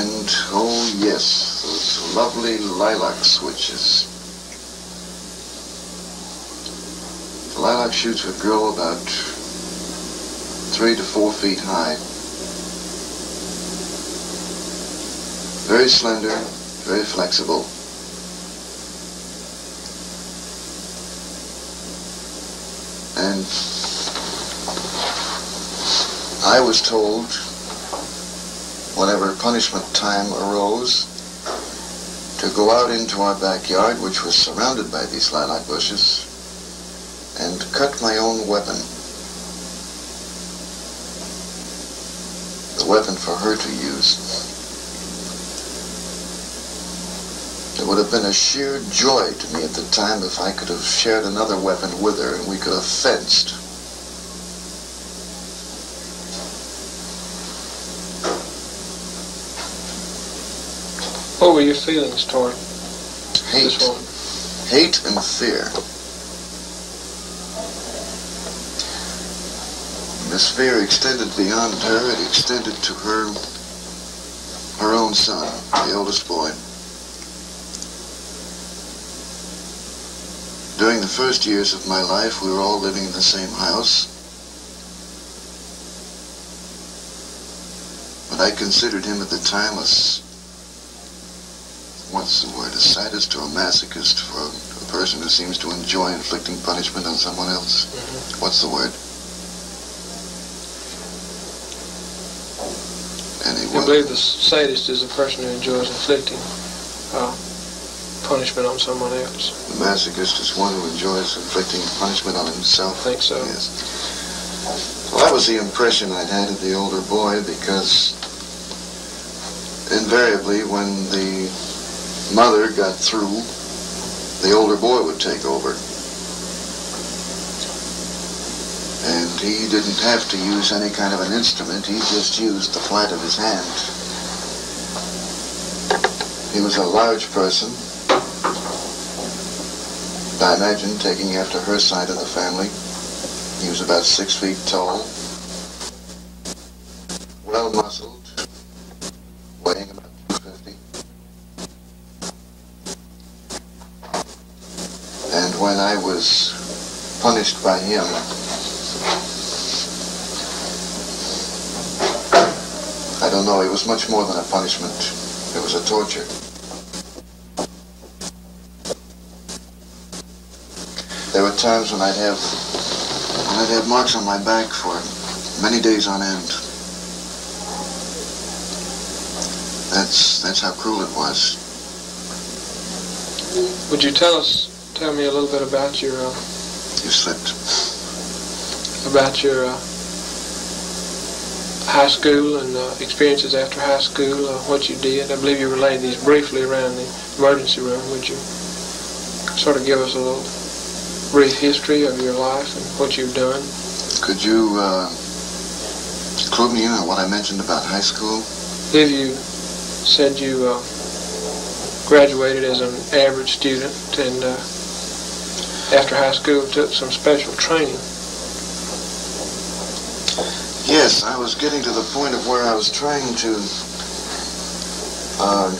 And, oh yes, those lovely lilac switches. The lilac shoots would grow about three to four feet high. Very slender, very flexible. And I was told whenever punishment time arose to go out into our backyard, which was surrounded by these lilac bushes, and cut my own weapon. The weapon for her to use. It would have been a sheer joy to me at the time if I could have shared another weapon with her and we could have fenced. What were your feelings toward Hate. this woman? Hate and fear. This fear extended beyond her. It extended to her, her own son, the oldest boy. During the first years of my life, we were all living in the same house. But I considered him at the time a, s- what's the word, a sadist or a masochist for a person who seems to enjoy inflicting punishment on someone else. What's the word? I Anyway, believe the sadist is a person who enjoys inflicting uh, punishment on someone else. the masochist is one who enjoys inflicting punishment on himself. I think so. Yes. Well, that was the impression I'd had of the older boy because invariably when the mother got through, the older boy would take over. And he didn't have to use any kind of an instrument, he just used the flat of his hand. He was a large person, I imagine taking after her side of the family. He was about six feet tall, well muscled, weighing about 250. And when I was punished by him, I don't know, it was much more than a punishment. It was a torture. There were times when I'd have when I'd have marks on my back for many days on end. That's that's how cruel it was. Would you tell us, tell me a little bit about your uh, You slipped. about your uh, high school and uh, experiences after high school, uh, what you did? I believe you relayed these briefly around the emergency room. Would you sort of give us a little brief history of your life and what you've done? Could you uh, clue me in on what I mentioned about high school? I believe you said you uh, graduated as an average student and uh, after high school took some special training. Yes, I was getting to the point of where I was trying to. Uh,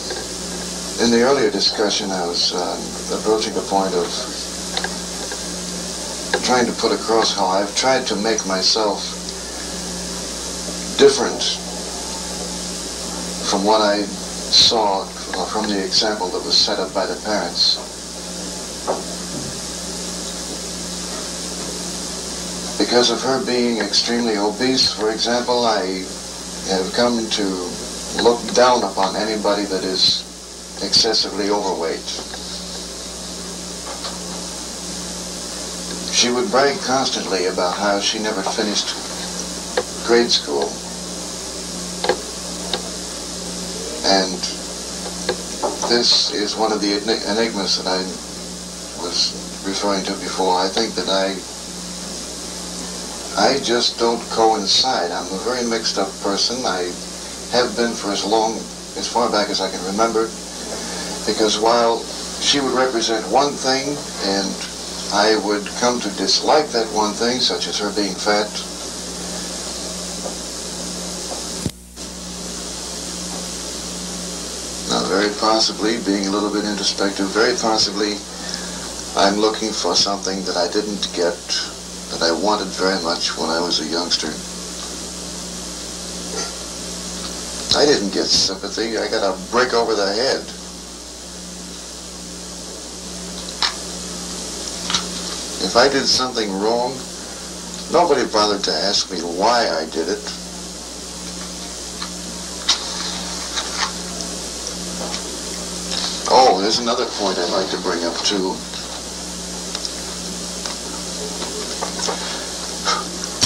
in the earlier discussion, I was uh, approaching the point of trying to put across how I've tried to make myself different from what I saw uh, from the example that was set up by the parents. Because of her being extremely obese, for example, I have come to look down upon anybody that is excessively overweight. She would brag constantly about how she never finished grade school. And this is one of the enigmas that I was referring to before. I think that I I just don't coincide. I'm a very mixed up person. I have been for as long, as far back as I can remember, because while she would represent one thing and I would come to dislike that one thing, such as her being fat, now very possibly, being a little bit introspective, very possibly I'm looking for something that I didn't get, that I wanted very much when I was a youngster. I didn't get sympathy. I got a brick over the head. If I did something wrong, nobody bothered to ask me why I did it. Oh, there's another point I'd like to bring up too.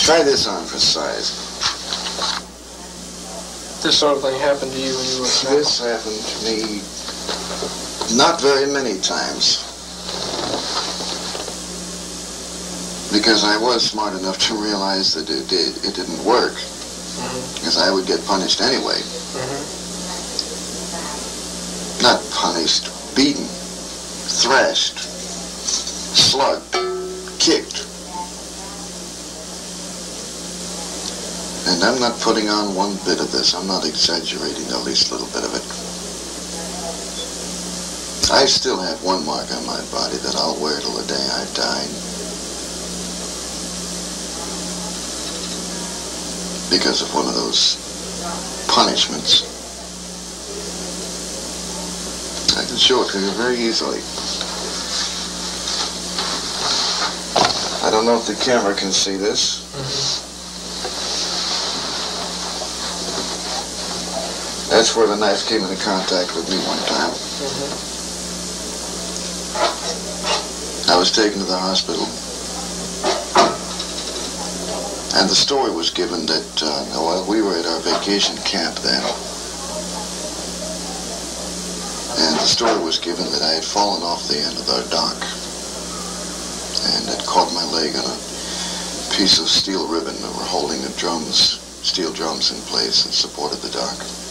Try this on for size. This sort of thing happened to you when you were a? This happened to me not very many times. Because I was smart enough to realize that it, did, it didn't work. Because I would get punished anyway. Mhm. Not punished, beaten, thrashed, slugged, kicked. And I'm not putting on one bit of this. I'm not exaggerating the least little bit of it. I still have one mark on my body that I'll wear till the day I die. Because of one of those punishments. I can show it to you very easily. I don't know if the camera can see this. Mm-hmm. That's where the knife came into contact with me one time. I was taken to the hospital. And the story was given that, uh, well, we were at our vacation camp then. And the story was given that I had fallen off the end of our dock and had caught my leg on a piece of steel ribbon that were holding the drums, steel drums in place and supported the dock.